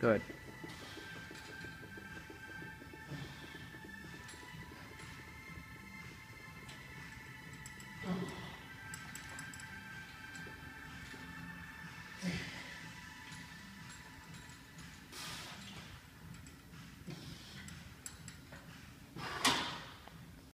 Good.